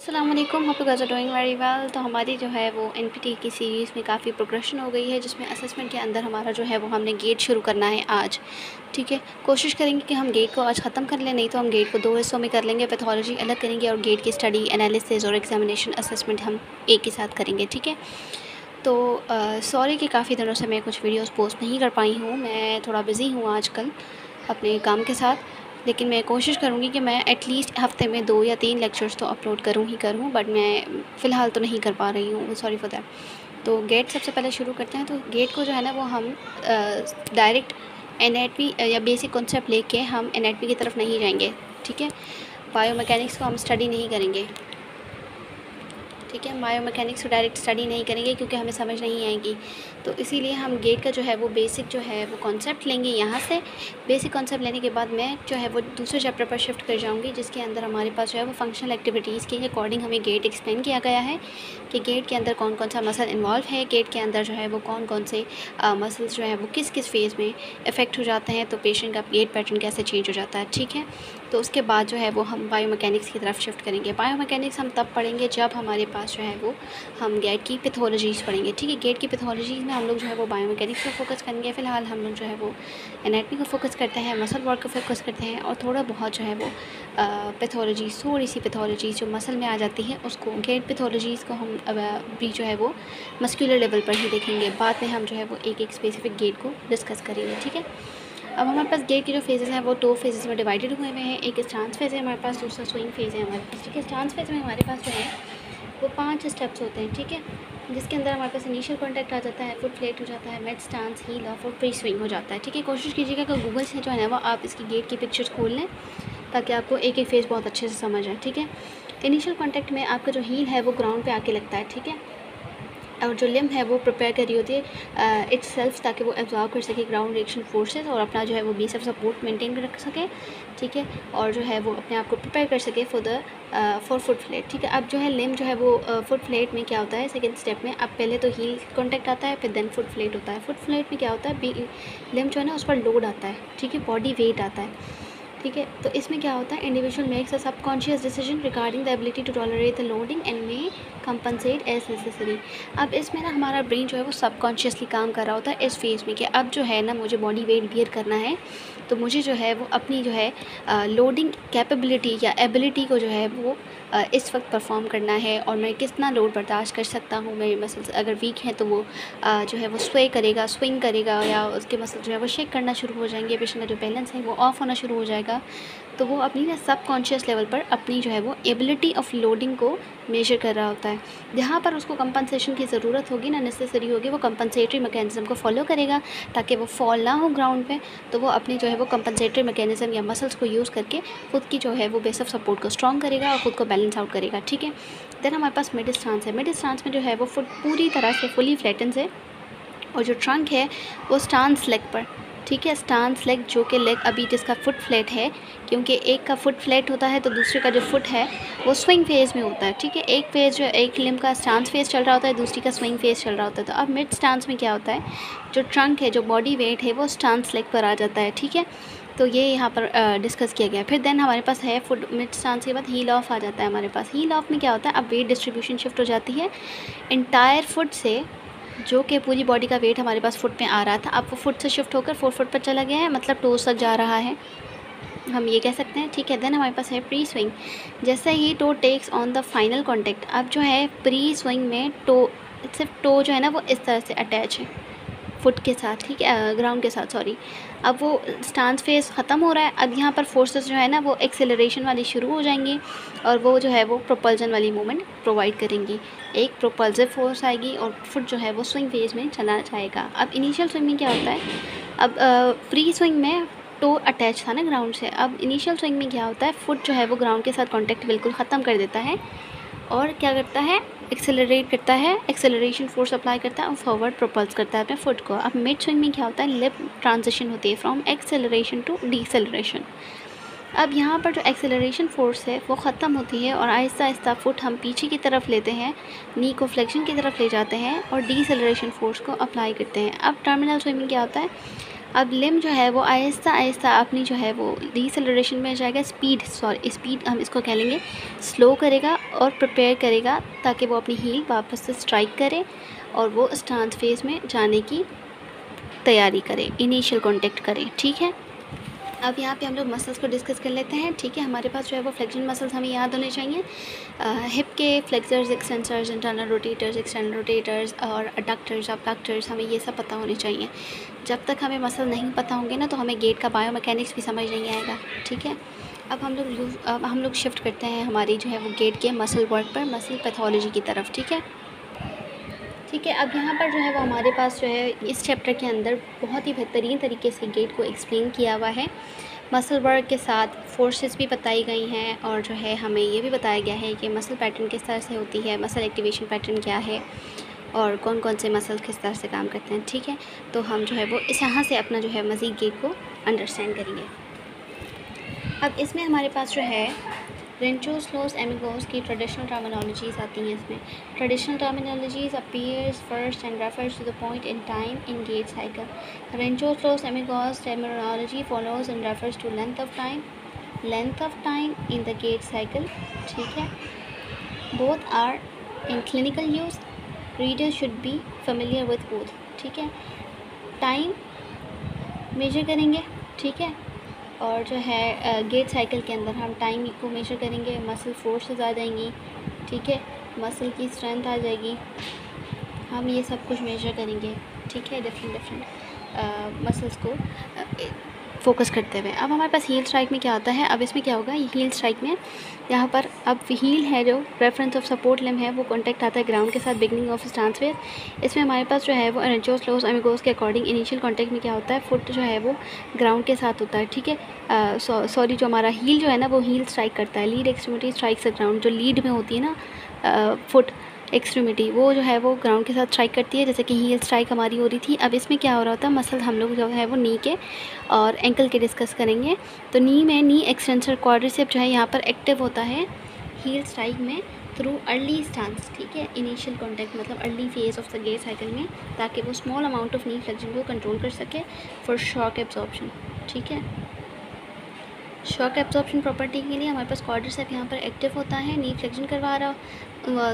Aslam guys are doing very well तो हमारी जो है वो एन पी टी की सीरीज़ में काफ़ी प्रोग्रेशन हो गई है, जिसमें असेसमेंट के अंदर हमारा जो है वो हमने गेट शुरू करना है आज। ठीक है? कोशिश करेंगे कि हम गेट को आज ख़त्म कर लें, नहीं तो हम गेट को दो हिस्सों में कर लेंगे पैथोलॉजी अलग करेंगे और गेट की स्टडी एनालिसिस और एग्जामिनेशन असेसमेंट हम एक ही साथ करेंगे। ठीक है? तो सॉरी कि काफ़ी दिनों से मैं कुछ वीडियोज़ पोस्ट नहीं कर पाई हूँ, मैं थोड़ा बिज़ी हूँ आजकल अपने काम के साथ। लेकिन मैं कोशिश करूँगी कि मैं एटलीस्ट हफ़्ते में दो या तीन लेक्चर्स तो अपलोड करूँ ही करूँ बट मैं फ़िलहाल तो नहीं कर पा रही हूँ। सॉरी फॉर दैट तो गेट सबसे पहले शुरू करते हैं। तो गेट को जो है ना, वो हम डायरेक्ट एन या बेसिक कॉन्सेप्ट लेके हम एन की तरफ़ नहीं जाएँगे। ठीक है? बायो मैकेनिक्स को हम स्टडी नहीं करेंगे। ठीक है? बायो मैकेनिक्स को डायरेक्ट स्टडी नहीं करेंगे क्योंकि हमें समझ नहीं आएगी। तो इसीलिए हम गेट का जो है वो बेसिक जो है वो कॉन्सेप्ट लेंगे यहाँ से। बेसिक कॉन्सेप्ट लेने के बाद मैं जो है वो दूसरे चैप्टर पर शिफ्ट कर जाऊँगी, जिसके अंदर हमारे पास जो है वो फंक्शनल एक्टिविटीज़ के अकॉर्डिंग हमें गेट एक्सप्लेन किया गया है कि गेट के अंदर कौन कौन सा मसल इन्वॉल्व है गेट के अंदर जो है वो कौन कौन से मसल्स जो है वो किस किस फ़ेज़ में इफ़ेक्ट हो जाते हैं तो पेशेंट का गेट पैटर्न कैसे चेंज हो जाता है, ठीक है? तो उसके बाद जो है वो हम बायोमैकेनिक्स की तरफ़ शिफ्ट करेंगे। बायोमैकेनिक्स हम तब पढ़ेंगे जब हमारे पास जो है वो हम गेट की पैथोलॉजीज़ पढ़ेंगे, ठीक है? गेट की पैथोलॉजीज़ में हम लोग जो है वो बायोमैकेनिक्स पर फोकस करेंगे, फ़िलहाल हम लोग जो है वो एनाटमी को फोकस करते हैं मसल वर्क को फोकस करते हैं और थोड़ा बहुत जो है वो पैथोलॉजी थोड़ी सी पैथोलॉजी जो मसल में आ जाती है, उसको गेट पैथोलॉजीज़ को हम भी जो है वो मस्कुलर लेवल पर ही देखेंगे। बाद में हम जो है वो एक एक स्पेसिफिक गेट को डिस्कस करेंगे, ठीक है? अब हमारे पास गेट के जो फेजेस हैं, वो दो फेजेस में डिवाइडेड हुए हुए हैं। एक स्टांस फ़ेज़ है हमारे पास, दूसरा स्विंग फ़ेज़ है हमारे पास, ठीक है? स्टांस फ़ेज़ में हमारे पास जो है, वो पाँच स्टेप्स होते हैं, ठीक है? जिसके अंदर हमारे पास इनिशियल कॉन्टैक्ट आ जाता है फुट फ्लेट हो जाता है मेड स्टांस ही ऑफ़ और फ्री स्विंग हो जाता है, ठीक है? कोशिश कीजिएगा कि गूगल से जो है ना वो आप इसकी गेट की पिक्चर्स खोल लें, ताकि आपको एक एक फ़ेज़ बहुत अच्छे से समझ आए, ठीक है? इनिशियल कॉन्टैक्ट में आपका जो हील है, वो ग्राउंड पे आके लगता है, ठीक है? और जो लिम है वो प्रिपेयर करी होती है इट्स सेल्फ ताकि वो एब्जॉर्व कर सके ग्राउंड रिएक्शन फोर्सेस और अपना जो है वो बेस ऑफ़ सपोर्ट मेंटेन रख सके, ठीक है? और जो है वो अपने आप को प्रिपेयर कर सके for the for foot flat ठीक है? अब जो है लिम जो है वो फुट फ्लेट में क्या होता है? सेकेंड स्टेप में अब पहले तो हील कॉन्टैक्ट आता है, फिर देन फुट फ्लेट होता है। फुट फ्लेट में क्या होता है? लिम जो है ना, उस पर लोड आता है, ठीक है? बॉडी वेट आता है। ठीक है? तो इसमें क्या होता है? Individual makes a subconscious decision regarding the ability to tolerate the loading and may compensate as necessary अब इसमें ना हमारा ब्रेन जो है वो सबकॉन्शियसली काम कर रहा होता है इस फ़ेज़ में कि अब जो है ना मुझे बॉडी वेट बियर करना है तो मुझे जो है वो अपनी जो है लोडिंग कैपेबिलिटी या एबिलिटी को जो है वो इस वक्त परफॉर्म करना है और मैं कितना लोड बर्दाश्त कर सकता हूँ? मेरे मसल्स अगर वीक हैं तो वो जो है वो स्वे करेगा स्विंग करेगा या उसके मसल जो है वो शेक करना शुरू हो जाएँगे। पेशेंट का जो बैलेंस है वो ऑफ़ होना शुरू हो जाएगा। तो वो अपनी ना सब कॉन्शियस लेवल पर अपनी जो है वो एबिलिटी ऑफ़ लोडिंग को मेजर कर रहा होता है। जहाँ पर उसको कंपनसेशन की ज़रूरत होगी ना नेसेसरी होगी, वो कंपनसेटरी मैकेनिज़्म को फॉलो करेगा, ताकि वो फॉल ना हो ग्राउंड पे तो वो अपनी जो है वो कंपनसेटरी मैकेनिज़्म या मसल्स को यूज़ करके खुद की जो है वो बेस ऑफ़ सपोर्ट को स्ट्रॉन्ग करेगा और ख़ुद को बैलेंस आउट करेगा, ठीक है? देन हमारे पास मिड स्टांस है। मिड स्टांस में जो है वो फुट पूरी तरह से फुली फ्लैटन है और जो ट्रंक है वो स्टांस लेग पर। ठीक है स्टांस लेग जो कि लेग अभी जिसका फुट फ्लैट है, क्योंकि एक का फुट फ्लैट होता है तो दूसरे का जो फुट है, वो स्विंग फ़ेज़ में होता है, ठीक है? एक फ़ेज़ एक लिम का स्टांस फ़ेज़ चल रहा होता है, दूसरी का स्विंग फ़ेज़ चल रहा होता है। तो अब मिड स्टांस में क्या होता है, जो ट्रंक है, जो बॉडी वेट है, वो स्टांस लेग पर आ जाता है, ठीक है? तो ये यहाँ पर डिस्कस किया गया। फिर देन हमारे पास है फुट मिड स्टांस के बाद हील ऑफ़ आ जाता है हमारे पास। हील ऑफ़ में क्या होता है, अब वेट डिस्ट्रीब्यूशन शिफ्ट हो जाती है। इंटायर फुट से जो कि पूरी बॉडी का वेट हमारे पास फुट में आ रहा था। अब वो फुट से शिफ्ट होकर फोर फुट पर चला गया है मतलब टोज तक जा रहा है। हम ये कह सकते हैं, ठीक है देन हमारे पास है प्री स्विंग जैसे ही toe takes on the final contact अब जो है प्री स्विंग में टो सिर्फ़ टो जो है ना, वो इस तरह से अटैच है। फुट के साथ, ठीक है ग्राउंड के साथ सॉरी अब वो स्टांस फेस ख़त्म हो रहा है, अब यहाँ पर फोर्सेस जो है ना, वो एक्सेलरेशन वाली शुरू हो जाएँगी और वो जो है वो प्रोपल्जन वाली मूवमेंट प्रोवाइड करेंगी। एक प्रोपल्सिव फोर्स आएगी और फुट जो है वो स्विंग फ़ेज़ में चला जाएगा। अब इनिशियल स्विंग में क्या होता है? अब प्री स्विंग में टो अटैच था ना ग्राउंड से, अब इनिशियल स्विंग में क्या होता है? फुट जो है वो ग्राउंड के साथ कॉन्टैक्ट बिल्कुल ख़त्म कर देता है और क्या करता है? एक्सेलरेट करता है एक्सेलरेशन फोर्स अप्लाई करता है और फॉरवर्ड प्रोपल्स करता है अपने फुट को। अब मिड स्विंग में क्या होता है? लिप ट्रांजिशन होती है फ्रॉम एक्सेलरेशन टू डीसेलरेशन अब यहाँ पर जो एक्सेलरेशन फोर्स है, वो ख़त्म होती है और आहिस्ता आहिस्ता फुट हम पीछे की तरफ़ लेते हैं नी को फ्लेक्शन की तरफ़ ले जाते हैं और डीसेलरेशन फोर्स को अप्लाई करते हैं। अब टर्मिनल स्विमिंग क्या होता है? अब लिम जो है वो आहिस्ता आहिस्ता अपनी जो है वो डिसलरेशन में जाएगा। स्पीड सॉरी स्पीड हम इसको कह लेंगे स्लो करेगा और प्रिपेयर करेगा ताकि वो अपनी हील वापस से स्ट्राइक करे और वो स्टांस फ़ेज़ में जाने की तैयारी करे इनिशियल कॉन्टेक्ट करे। ठीक है? अब यहाँ पे हम लोग मसल्स को डिस्कस कर लेते हैं। ठीक है, हमारे पास जो है वो फ्लेक्शन मसल्स हमें याद होने चाहिए। हिप के flexors extensors internal rotators external rotators और अडक्टर्स अबडक्टर्स हमें ये सब पता होने चाहिए। जब तक हमें मसल नहीं पता होंगे ना तो हमें गेट का बायो मैकेनिक्स भी समझ नहीं आएगा। ठीक है? अब हम लोग अब हम लोग शिफ्ट करते हैं हमारी जो है वो गेट के मसल वर्क पर मसल पैथोलॉजी की तरफ़। ठीक है? ठीक है, अब यहाँ पर जो है वो हमारे पास जो है इस चैप्टर के अंदर बहुत ही बेहतरीन तरीके से गेट को एक्सप्लेन किया हुआ है। मसल वर्क के साथ फोर्सेस भी बताई गई हैं और जो है हमें ये भी बताया गया है कि मसल पैटर्न किस तरह से होती है मसल एक्टिवेशन पैटर्न क्या है और कौन कौन से मसल किस तरह से काम करते हैं, ठीक है? तो हम जो है वो इस यहाँ से अपना जो है मज़ीद गेट को अंडरस्टैंड करेंगे। अब इसमें हमारे पास जो है रेंचोस लोस एमिगोस की ट्रेडिशनल टर्मिनोलॉजीज आती हैं इसमें। Traditional terminologies appears first and refers to the point in time in gait cycle Ranchos Los Amigos terminology follows and refers to length of time length of time in the gait cycle ठीक है? Both are in clinical use reader should be familiar with both ठीक है? Time major करेंगे। ठीक है? और जो है गेट साइकिल के अंदर हम टाइम को मेजर करेंगे मसल फोर्सेस आ जाएँगी ठीक है? मसल की स्ट्रेंथ आ जाएगी। हम ये सब कुछ मेजर करेंगे, ठीक है? डिफरेंट डिफरेंट मसल्स को। फोकस करते हुए। अब हमारे पास हील स्ट्राइक में क्या होता है? अब इसमें क्या होगा? हील स्ट्राइक में यहाँ पर अब हील है जो रेफरेंस ऑफ़ सपोर्ट लिम है, वो कॉन्टैक्ट आता है ग्राउंड के साथ बिगनिंग ऑफ़ ट्रांसफेयर इसमें हमारे पास जो है वो एनचोस लोस एमिगोस के अकॉर्डिंग इनिशियल कॉन्टैक्ट में क्या होता है? फुट जो है वो ग्राउंड के साथ होता है, ठीक है? सॉरी जो हमारा हील जो है ना, वो हील स्ट्राइक करता है। लीड एक्सट्रीमिटी स्ट्राइक्स ग्राउंड जो लीड में होती है ना फुट एक्सट्रीमिटी वो जो है, वो ग्राउंड के साथ स्ट्राइक करती है, जैसे कि हील स्ट्राइक हमारी हो रही थी। अब इसमें क्या हो रहा होता है मसल हम लोग जो है, वो नी के और एंकल के डिस्कस करेंगे। तो नी में नी एक्सटेंसर क्वाड्रिसेप जो है, यहाँ पर एक्टिव होता है हील स्ट्राइक में थ्रू अर्ली स्टांस ठीक है? इनिशियल कॉन्टैक्ट मतलब early phase of the gait cycle में, ताकि वो small amount of knee flexion को कंट्रोल कर सके फॉर शॉक एब्जॉर्प्शन ठीक है? शॉक एब्जॉर्प्शन प्रॉपर्टी के लिए हमारे पास क्वाड्रिसेप यहाँ पर एक्टिव होता है नी फ्लेक्शन करवा रहा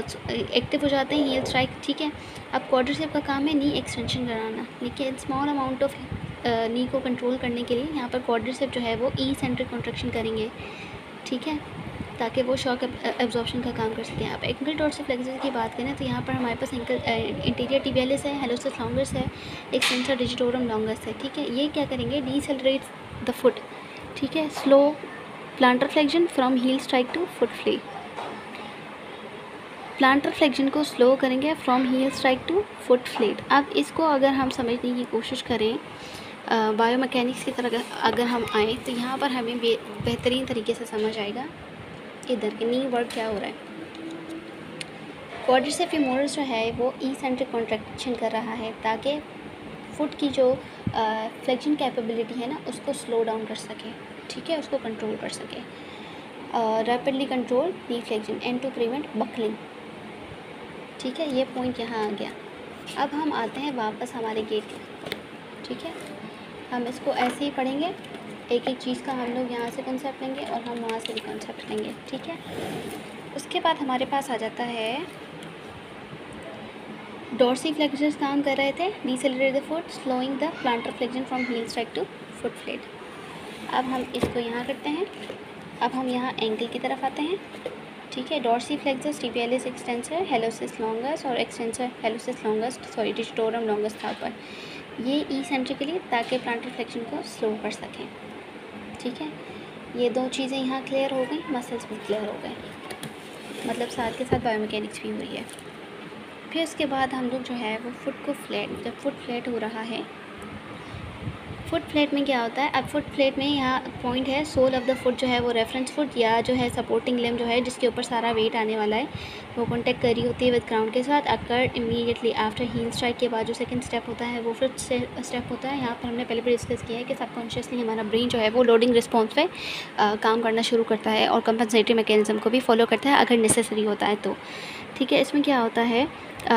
एक्टिव हो जाते हैं हील स्ट्राइक ठीक है? अब क्वाड्रिसेप का काम है नी एक्सटेंशन कराना। लेकिन स्मॉल अमाउंट ऑफ़ नी को कंट्रोल करने के लिए यहाँ पर क्वाड्रिसेप जो है वो ई सेंट्रिक कॉन्ट्रेक्शन करेंगे, ठीक है? ताकि वो शॉक एब्जॉर्प्शन का काम कर सकें। आप एंकल टॉर्स फ्लेक्सिस की बात करें तो यहाँ पर हमारे पास एंकल इंटीरियर टिबियालिस है हेलोसिस लॉन्गस है, एक सेंसर डिजिटोरम लॉन्गस है, ठीक है? ये क्या करेंगे? डीसेलरेट द फुट ठीक है slow plantar flexion from heel strike to foot flat plantar flexion को स्लो करेंगे from heel strike to foot flat अब इसको अगर हम समझने की कोशिश करें बायो मैकेनिक्स की तरह अगर हम आएँ तो यहाँ पर हमें बेहतरीन तरीके से समझ आएगा। इधर के नी वर्क क्या हो रहा है? क्वाड्रिसेप फेमोरस जो है, वो ई सेंट्रिक कॉन्ट्रैक्शन कर रहा है, ताकि फुट की जो फ्लेक्शन कैपेबिलिटी है ना, उसको स्लो डाउन कर सके, ठीक है? उसको कंट्रोल कर सके। Rapidly control knee flexion and to prevent buckling ठीक है? ये पॉइंट यहाँ आ गया। अब हम आते हैं वापस हमारे गेट के ठीक है? हम इसको ऐसे ही पढ़ेंगे। एक एक चीज़ का हम लोग यहाँ से कॉन्सेप्ट लेंगे और हम वहाँ से भी कॉन्सेप्ट लेंगे, ठीक है? उसके बाद हमारे पास आ जाता है डॉर्सी फ्लेक्जर्स काम कर रहे थे। Decelerate the foot slowing the plantar flexion from heel strike to foot flat अब हम इसको यहाँ करते हैं। अब हम यहाँ एंकल की तरफ़ आते हैं। ठीक है dorsi flexors tibialis extensor hallucis longus और extensor hallucis longus sorry digitorum longus था ऊपर। ये ई सेंट्रिकली ताकि प्लांटर फ्लेक्शन को स्लो कर सकें। ठीक है, ये दो चीज़ें यहाँ क्लियर हो गई मसल्स भी क्लियर हो गए। मतलब साथ के साथ बायोमैकेनिक्स भी हुई है। फिर उसके बाद हम लोग जो है वो फुट को फ्लैट जब फुट फ्लैट हो रहा है फुट फ्लेट में क्या होता है? अब फुट फ्लेट में यहाँ पॉइंट है सोल ऑफ़ द फुट जो है वो रेफरेंस फुट या जो है सपोर्टिंग लेम जो है, जिसके ऊपर सारा वेट आने वाला है, वो कॉन्टेक्ट करी होती है विद ग्राउंड के साथ occur immediately after heel strike के बाद जो सेकंड स्टेप होता है, वो फिफ्थ स्टेप होता है। यहाँ पर हमने पहले भी डिस्कस किया है कि सबकॉन्शियसली हमारा ब्रेन जो है वो लोडिंग रिस्पॉन्स पर काम करना शुरू करता है और कंपनसेटरी मैकेनिज्म को भी फॉलो करता है, अगर नेसेसरी होता है तो। ठीक है इसमें क्या होता है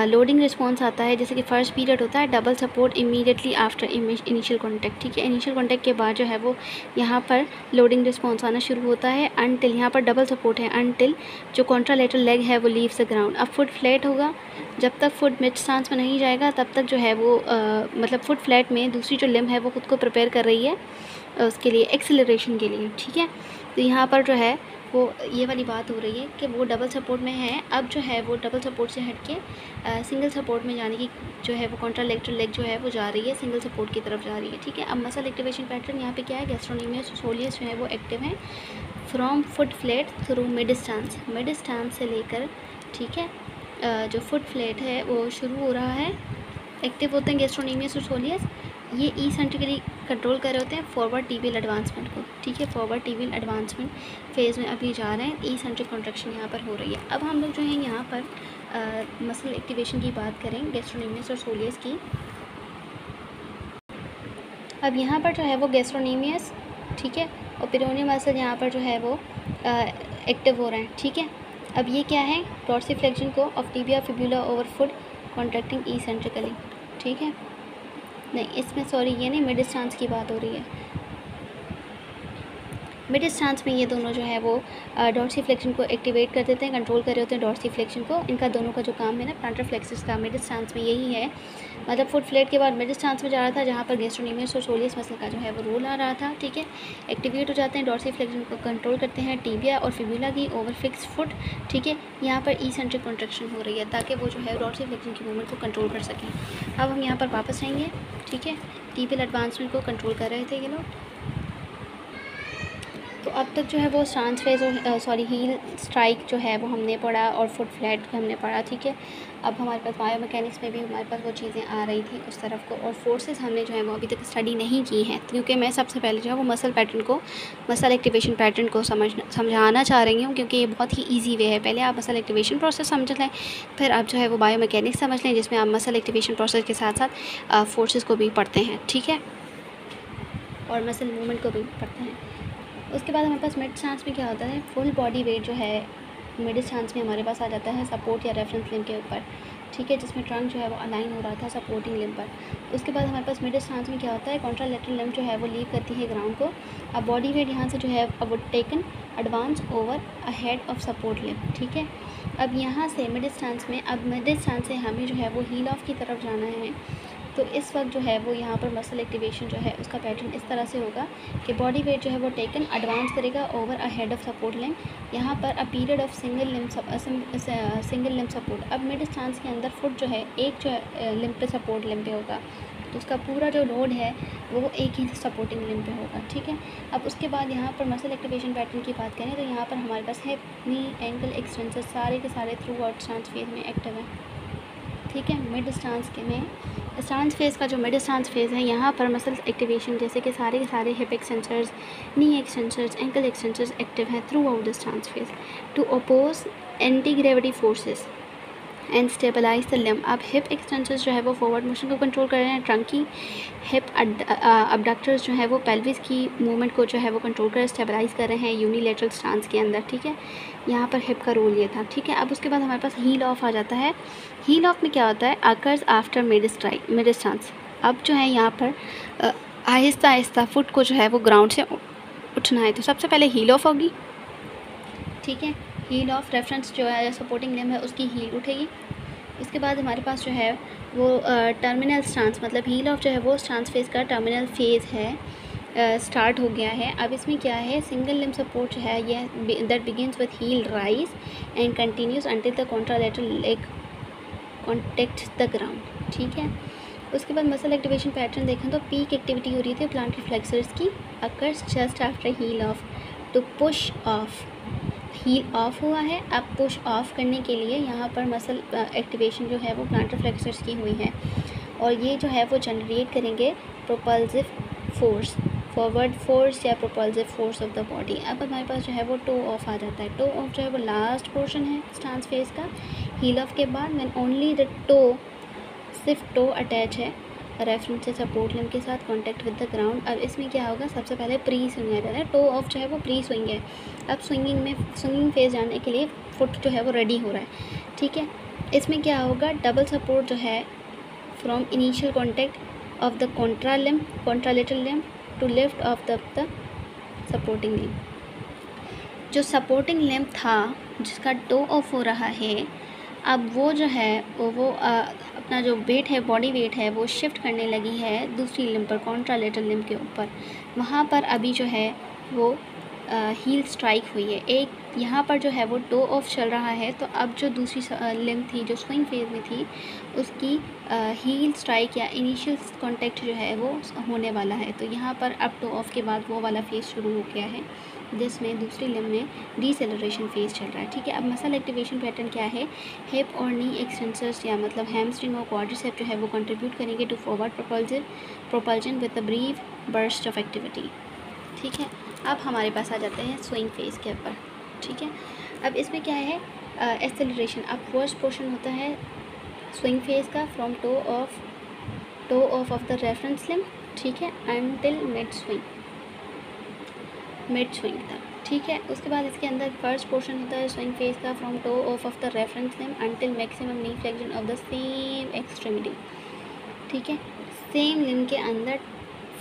लोडिंग रिस्पॉन्स आता है जैसे कि फ़र्स्ट पीरियड होता है double support immediately after initial contact ठीक है? इनिशियल कॉन्टैक्ट के बाद जो है वो यहाँ पर लोडिंग रिस्पॉन्स आना शुरू होता है अनटिल यहाँ पर डबल सपोर्ट है अनटिल जो कॉन्ट्रालेटरल लेग है वो लीव्स द ग्राउंड अब फुट फ्लैट होगा जब तक फुट मिड स्टांस में नहीं जाएगा तब तक जो है वो आ, मतलब फुट फ्लैट में दूसरी जो लिम है वो खुद को प्रिपेयर कर रही है उसके लिए एक्सेलरेशन के लिए ठीक है? तो यहाँ पर जो है वो ये वाली बात हो रही है कि वो डबल सपोर्ट में है। अब जो है वो डबल सपोर्ट से हट के सिंगल सपोर्ट में जाने की जो है वो कॉन्ट्रालेक्टर लेग जो है वो जा रही है सिंगल सपोर्ट की तरफ़ जा रही है। ठीक है? अब मसल एक्टिवेशन पैटर्न यहाँ पे क्या है? गैस्ट्रोनीमियस सोलियस जो है वो एक्टिव हैं from foot flat through mid stance mid stance से लेकर, ठीक है? जो फुट फ्लेट है वो शुरू हो रहा है। एक्टिव होते हैं गैस्ट्रोनीमियस सोलियस ये ई सेंट्रिकली कंट्रोल कर रहे होते हैं फॉरवर्ड टीबियल एडवांसमेंट को। ठीक है फॉरवर्ड टीबियल एडवांसमेंट फ़ेज़ में अभी जा रहे हैं। ई सेंट्रिक कॉन्ट्रेक्शन यहाँ पर हो रही है। अब हम लोग जो है यहाँ पर मसल एक्टिवेशन की बात करें गैस्ट्रोनीमियस और सोलियस की। अब यहाँ पर जो है वो गैस्ट्रोनीमियस ठीक है, और पिरोनियम मसल यहाँ पर जो है वो एक्टिव हो रहे हैं। ठीक है, अब ये क्या है? फ्लेक्शन को of tibia fibula over foot contracting eccentrically ठीक है नहीं, इसमें सॉरी ये नहीं मिड स्टांस की बात हो रही है। मिड स्टांस में ये दोनों जो है वो डॉर्सी फ्लेक्शन को एक्टिवेट कर देते हैं कंट्रोल कर रहे होते हैं डॉर्सी फ्लेक्शन को। इनका दोनों का जो काम है ना प्लांटर फ्लेक्सिस का मिड स्टांस में यही है। मतलब फ़ूड फ्लेट के बाद मिड स्टांस में जा रहा था, जहाँ पर गेस्ट्रोनीमियस और सोलियस मसल का जो है वो रोल आ रहा था, ठीक है? एक्टिवेट हो जाते हैं डॉर्सी फ्लेक्शन को कंट्रोल करते हैं टीबिया और फिबुला की ओवर फिक्स फुट ठीक है? यहाँ पर ई सेंट्रिक कॉन्ट्रेक्शन हो रही है, ताकि वो जो है डॉर्सी फ्लेक्शन की मूवमेंट को कंट्रोल कर सकें। अब हम यहाँ पर वापस आएँगे, ठीक है? टीबियल एडवांसमेंट को कंट्रोल कर रहे थे ये लोग। तो अब तक जो है वो स्टांस फ़ेज़ और सॉरी हील स्ट्राइक जो है वो हमने पढ़ा और फुट फ्लैट भी हमने पढ़ा, ठीक है? अब हमारे पास बायो मैकेनिक्स में भी हमारे पास वो चीज़ें आ रही थी उस तरफ़ को और फोर्सेस हमने जो है वो अभी तक स्टडी नहीं की हैं, क्योंकि मैं सबसे पहले जो है वो मसल पैटर्न को मसल एक्टिवेशन पैटर्न को समझ, समझाना चाह रही हूँ, क्योंकि ये बहुत ही ईजी वे है। पहले आप मसल एक्टिवेशन प्रोसेस समझ लें, फिर आप जो है वो बायो मैकेनिक्स समझ लें, जिसमें आप मसल एक्टिवेशन प्रोसेस के साथ साथ फोर्सेज को भी पढ़ते हैं, ठीक है? और मसल मूवमेंट को भी पढ़ते हैं। उसके बाद हमारे पास मिड चांस में क्या होता है? फुल बॉडी वेट जो है मिड चांस में हमारे पास आ जाता है सपोर्ट या रेफरेंस लिम के ऊपर। ठीक है, जिसमें ट्रंक जो है वो अलाइन हो रहा था सपोर्टिंग लिम पर। उसके बाद हमारे पास मिड चांस में क्या होता है? कॉन्ट्रालेटरल लिम जो है वो लीव करती है ग्राउंड को। अब बॉडी वेट यहाँ से जो है, अब taken advance over a head of support limb ठीक है? अब यहाँ से मिड स्टांस में, अब मिड स्टांस से हमें जो है वो हील ऑफ़ की तरफ़ जाना है। तो इस वक्त जो है वो यहाँ पर मसल एक्टिवेशन जो है उसका पैटर्न इस तरह से होगा कि बॉडी वेट जो है वो टेकन एडवांस करेगा over a head of support limb यहाँ पर a period of single limb single limb support अब मिड स्टांस के अंदर फुट जो है एक जो है लिम पे सपोर्ट लिम पे होगा. तो उसका पूरा जो लोड है वो एक ही सपोर्टिंग लिम पे होगा, ठीक है? अब उसके बाद यहाँ पर मसल एक्टिवेशन पैटर्न की बात करें तो यहाँ पर हमारे पास है नी एंकल एक्सटेंसर सारे के सारे थ्रू आउट स्टांस फ़ेज़ में एक्टिव है, ठीक है? मिड स्टांस के में स्टांस फ़ेज़ का जो मिड सांस फ़ेज़ है, यहाँ पर मसल एक्टिवेशन जैसे कि सारे के सारे hip extensors knee extensors ankle extensors active हैं throughout the stance phase to oppose anti gravity forces and stabilize the limb अब हिप एक्सटेंसर्स जो है वो फॉरवर्ड मोशन को कंट्रोल कर रहे हैं ट्रंक की हिप अबडक्टर्स जो है वो पेल्विस की मूवमेंट को जो है वो कंट्रोल कर स्टेबलाइज कर रहे हैं यूनिलेटरल स्टांस के अंदर, ठीक है? यहाँ पर हिप का रोल ये था, ठीक है? अब उसके बाद हमारे पास हील ऑफ़ आ जाता है। हील ऑफ़ में क्या होता है? Occurs after mid strike mid stance अब जो है यहाँ पर आहिस्ता आहिस्ता फुट को जो है वो ग्राउंड से उठना है तो सबसे पहले हील ऑफ़ होगी, ठीक है? हील ऑफ़ रेफरेंस जो है सपोर्टिंग लिम है, उसकी हील उठेगी। इसके बाद हमारे पास जो है, वो टर्मिनल स्टांस मतलब हील ऑफ़ जो है, वो स्टांस फ़ेज़ का टर्मिनल फ़ेज़ है स्टार्ट हो गया है। अब इसमें क्या है सिंगल लिम सपोर्ट जो है ये that begins with heel rise and continues until the contralateral leg contact the ground ठीक है? उसके बाद मसल एक्टिवेशन पैटर्न देखें तो पीक एक्टिविटी हो रही थी प्लांट रिफ्लेक्सर्स की occurs just after heel off to push off heel off हुआ है। अब पुश ऑफ़ करने के लिए यहाँ पर मसल एक्टिवेशन जो है वो प्लांटर फ्लेक्सर्स की हुई है। और ये जो है वो जनरेट करेंगे प्रोपल्सिव फोर्स फॉरवर्ड फोर्स या propulsive force of the body अब हमारे पास जो है वो टो ऑफ़ आ जाता है। टो ऑफ़ जो है वो लास्ट पोर्शन है स्टांस फेस का। हील ऑफ़ के बाद मैन ओनली द टो सिर्फ़ टो अटैच है। रेफरेंस से सपोर्ट लिम के साथ कांटेक्ट विद द ग्राउंड अब इसमें क्या होगा? सबसे पहले प्री स्विंग जाता है टो ऑफ़ जो है वो प्री स्विंग है। अब स्विंगिंग में स्विंगिंग फ़ेज़ जाने के लिए फुट जो है वो रेडी हो रहा है। ठीक है? इसमें क्या होगा? डबल सपोर्ट जो है from initial contact of the contra limb contralateral limb to lift off the supporting limb जो सपोर्टिंग लिम था, जिसका टो ऑफ़ हो रहा है, अब वो जो है, वो अपना जो वेट है बॉडी वेट है, वो शिफ्ट करने लगी है दूसरी लिम पर कॉन्ट्रालेटल लिम के ऊपर। वहाँ पर अभी जो है, वो हील स्ट्राइक हुई है। एक, यहाँ पर जो है, वो टो ऑफ़ चल रहा है तो अब जो दूसरी लिम थी, जो स्विंग फ़ेज़ में थी, उसकी हील स्ट्राइक या इनिशियल कांटेक्ट जो है, वो होने वाला है। तो यहाँ पर अब टो ऑफ़ के बाद वो वाला फ़ेज़ शुरू हो गया है। जिसमें दूसरी लिम में डिसेलरेशन फ़ेज़ चल रहा है। ठीक है, अब मसल एक्टिवेशन पैटर्न क्या है? हिप और नी एक्सटेंसर्स या मतलब हैमस्ट्रिंग और क्वाड्रिसेप जो है वो कंट्रीब्यूट करेंगे to forward propulsion propulsion with a brief burst of activity ठीक है, अब हमारे पास आ जाते हैं स्विंग फ़ेज़ के ऊपर। ठीक है, अब इसमें क्या है? एक्सेलरेशन अब फ़र्स्ट पोर्शन होता है स्विंग फ़ेज़ का from toe off toe off off the reference limb ठीक है until mid swing mid swing तक, ठीक है? उसके बाद इसके अंदर फ़र्स्ट पोर्शन होता है स्विंग फेस का from toe off off the reference limb until maximum knee flexion of the same extremity ठीक है? सेम लिम के अंदर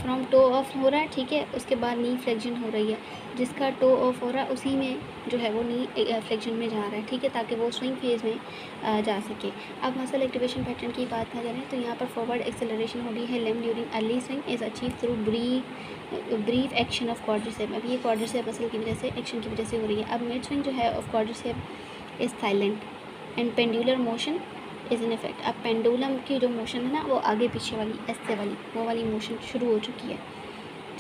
फ्रॉम टो ऑफ़ हो रहा है, ठीक है? उसके बाद नी फ्लेक्शन हो रही है। जिसका टो ऑफ़ हो रहा है, उसी में जो है वो नी फ्लेक्शन में जा रहा है, ठीक है? ताकि वो स्विंग फ़ेज़ में जा सके। अब मसल एक्टिवेशन पैटर्न की बात ना करें तो यहाँ पर फॉरवर्ड एक्सेलरेशन हो रही है limb during early swing is achieve through brief brief action of quadricep अब ये क्वाड्रिसेप मसल की वजह से एक्शन की वजह से हो रही है। अब मिड स्विंग जो है of quadricep is silent and pendular motion is in effect अब पेंडुलम की जो मोशन है ना, वो आगे पीछे वाली, ऐसे वाली, वो वाली मोशन शुरू हो चुकी है।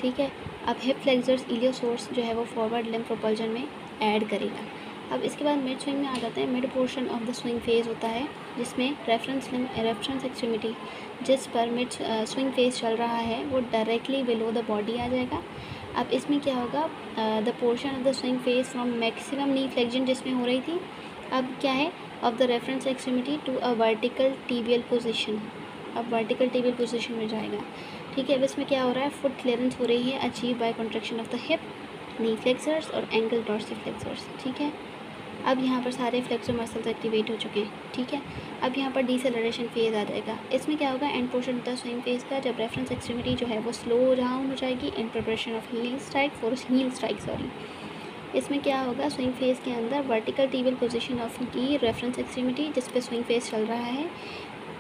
ठीक है? अब हिप फ्लेक्सर्स इलियोसोर्स जो है वो फॉरवर्ड लिम प्रोपल्जन में ऐड करेगा। अब इसके बाद मिड स्विंग में आ जाते हैं। Mid portion of the swing phase होता है, जिसमें रेफरेंस लिम रेफरेंस एक्सट्रीमिटी जिस पर मिड स्विंग फ़ेज़ चल रहा है, वो डायरेक्टली बिलो द बॉडी आ जाएगा। अब इसमें क्या होगा? The portion of the swing phase from maximum knee flexion जिसमें हो रही थी, अब क्या है? Of the reference extremity to a vertical tibial position अब वर्टिकल टीबियल पोजिशन में जाएगा। ठीक है, अब इसमें क्या हो रहा है? फुट क्लियरेंस हो रही है achieve by contraction of the hip knee flexors और एंकल डॉर्सी फ्लेक्सर्स ठीक है? अब यहाँ पर सारे फ्लेक्सर मसल्स एक्टिवेट हो चुके हैं। ठीक है? अब यहाँ पर डिसलरेशन फ़ेज़ आ जाएगा। इसमें क्या होगा? एंड पोर्शन होता है स्विंग फ़ेज़ का जब रेफरेंस एक्सट्रीमिटी जो है वो स्लो डाउन हो जाएगी in preparation of heel strike for heel strike sorry इसमें क्या होगा स्विंग फेस के अंदर वर्टिकल टीबल पोजीशन ऑफ़ की रेफरेंस एक्सट्रीमिटी जिस पे स्विंग फेस चल रहा है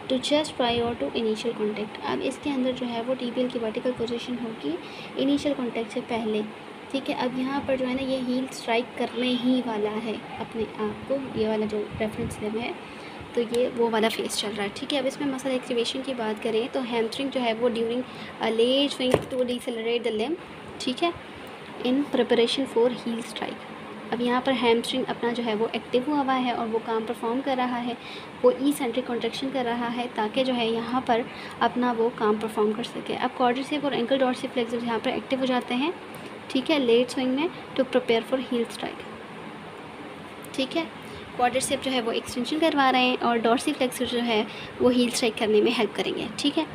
to just prior to initial contact अब इसके अंदर जो है वो टीबीएल की वर्टिकल पोजीशन होगी इनिशियल कॉन्टैक्ट से पहले, ठीक है? अब यहाँ पर जो है ना ये हील स्ट्राइक करने ही वाला है, अपने आप को, ये वाला जो रेफरेंस लेम है तो ये वो वाला फेस चल रहा है, ठीक है? अब इसमें मसल एक्टिवेशन की बात करें तो हैमस्ट्रिंग जो है वो during late swing to decelerate the limb ठीक है? In preparation for heel strike अब यहाँ पर हैमस्ट्रिंग अपना जो है वो एक्टिव हुआ हुआ है और वो काम परफॉर्म कर रहा है, वो ई सेंट्रिक कॉन्ट्रेक्शन कर रहा है ताकि जो है यहाँ पर अपना वो काम परफॉर्म कर सके। अब कॉर्डिसिप और एंकल डॉर्सिप फ्लेक्सर यहाँ पर एक्टिव हो जाते हैं, ठीक है लेट स्विंग में to prepare for heel strike ठीक है क्वाड्रिसेप जो है वो एक्सटेंशन करवा रहे हैं और डॉर्सी फ्लेक्सर जो है वो हील स्ट्राइक करने में हेल्प करेंगे, ठीक है।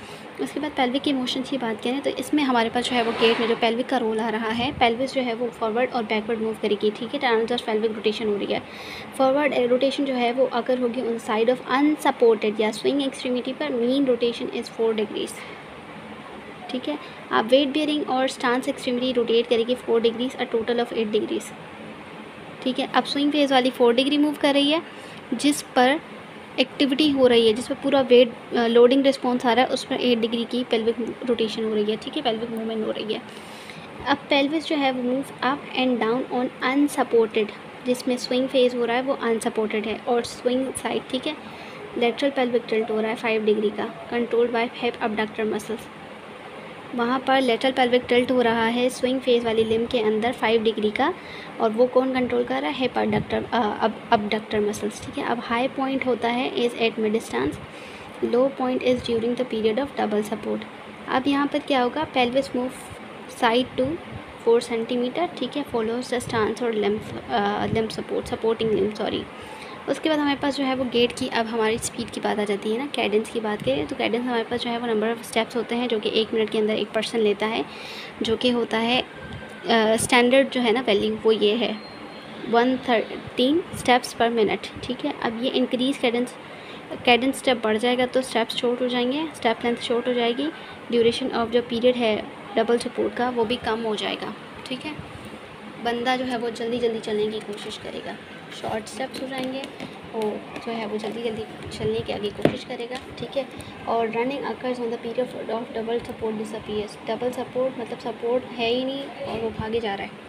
उसके बाद पेल्विक के मोशन की बात करें तो इसमें हमारे पास जो है वो गेट में जो पेल्विक का रोल आ रहा है पेल्विस जो है वो फॉरवर्ड और बैकवर्ड मूव करेगी, ठीक है? ट्रांसवर्स पेल्विक रोटेशन हो रही है। फॉरवर्ड रोटेशन जो है वो अगर होगी ऑन साइड ऑफ़ अनसपोर्टेड या स्विंग एक्सट्रीमिटी पर mean rotation is four degrees ठीक है? आप वेट बियरिंग और स्टांस एक्सट्रीमिटी रोटेट करेगी फोर डिग्रीज और टोटल ऑफ़ एट डिग्रीज ठीक है? अब स्विंग फ़ेज़ वाली फोर डिग्री मूव कर रही है, जिस पर एक्टिविटी हो रही है जिसमें पूरा वेट लोडिंग रिस्पॉन्स आ रहा है, उसमें एट डिग्री की पेल्विक रोटेशन हो रही है, ठीक है? पेल्विक मूवमेंट हो रही है। अब पेल्विस जो है, वो move up and down on unsupported जिसमें स्विंग फ़ेज़ हो रहा है, वो अनसपोर्टेड है, और स्विंग साइड ठीक है? लेटरल पेल्विक टिल्ट हो रहा है फाइव डिग्री का controlled by hip abductor muscles वहाँ पर लेटरल पेल्विक टिल्ट हो रहा है स्विंग फ़ेज़ वाली लिम के अंदर फाइव डिग्री का, और वो कौन कंट्रोल कर रहा है? हेपाडक्टर अब अबडक्टर मसल्स ठीक है? अब हाई पॉइंट होता है is at mid distance low point is during the period of double support अब यहाँ पर क्या होगा? Pelvis move side to four centimeter ठीक है? फॉलोज द स्टांस और limb limb support supporting limb sorry उसके बाद हमारे पास जो है वो गेट की, अब हमारी स्पीड की बात आ जाती है ना कैडेंस की बात करें तो कैडेंस हमारे पास जो है वो नंबर ऑफ़ स्टेप्स होते हैं, जो कि एक मिनट के अंदर एक पर्सन लेता है, जो कि होता है स्टैंडर्ड जो है ना वैल्यू वो ये है one thirteen steps per minute ठीक है? अब ये इंक्रीज़ कैडेंस कैडेंस स्टेप बढ़ जाएगा तो स्टेप्स शॉर्ट हो जाएँगे स्टेप लेंथ शॉर्ट हो जाएगी ड्यूरेशन ऑफ़ जो पीरियड है डबल सपोर्ट का, वो भी कम हो जाएगा, ठीक है? बंदा जो है वो जल्दी जल्दी चलने की कोशिश करेगा। शॉर्ट स्टेप्स हो जाएँगे। वो जो है, वो जल्दी जल्दी चलने की आगे कोशिश करेगा, ठीक है? और running occurs on the period of double support disappears double support मतलब सपोर्ट है ही नहीं और वो भागे जा रहा है।